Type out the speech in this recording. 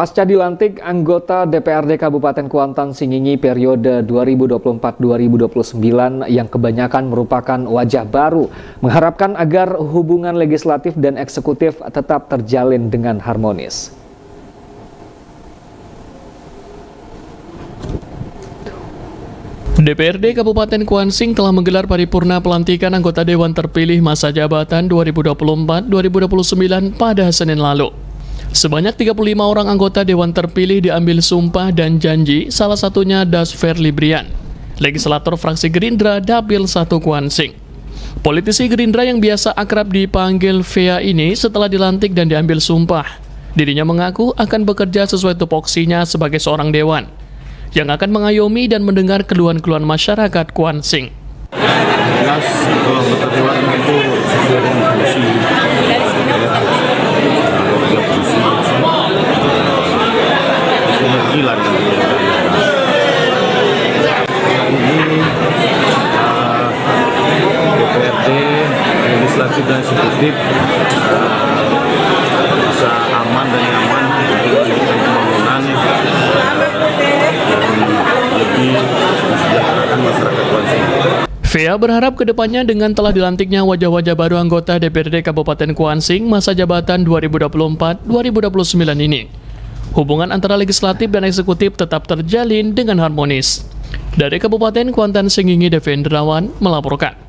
Pasca dilantik, anggota DPRD Kabupaten Kuantan Singingi periode 2024-2029 yang kebanyakan merupakan wajah baru, mengharapkan agar hubungan legislatif dan eksekutif tetap terjalin dengan harmonis. DPRD Kabupaten Kuansing telah menggelar paripurna pelantikan anggota Dewan terpilih masa jabatan 2024-2029 pada Senin lalu. Sebanyak 35 orang anggota Dewan terpilih diambil sumpah dan janji, salah satunya Dasfer Librian, legislator fraksi Gerindra Dapil 1 Kuansing. Politisi Gerindra yang biasa akrab dipanggil Vea ini setelah dilantik dan diambil sumpah. Dirinya mengaku akan bekerja sesuai tupoksinya sebagai seorang dewan, yang akan mengayomi dan mendengar keluhan-keluhan masyarakat. Jelas kalau uh, bisa aman dan nyaman pembangunan. Vea berharap ke depannya dengan telah dilantiknya wajah-wajah baru anggota DPRD Kabupaten Kuansing masa jabatan 2024-2029 ini, hubungan antara legislatif dan eksekutif tetap terjalin dengan harmonis. Dari Kabupaten Kuantan Singingi Devendrawan melaporkan.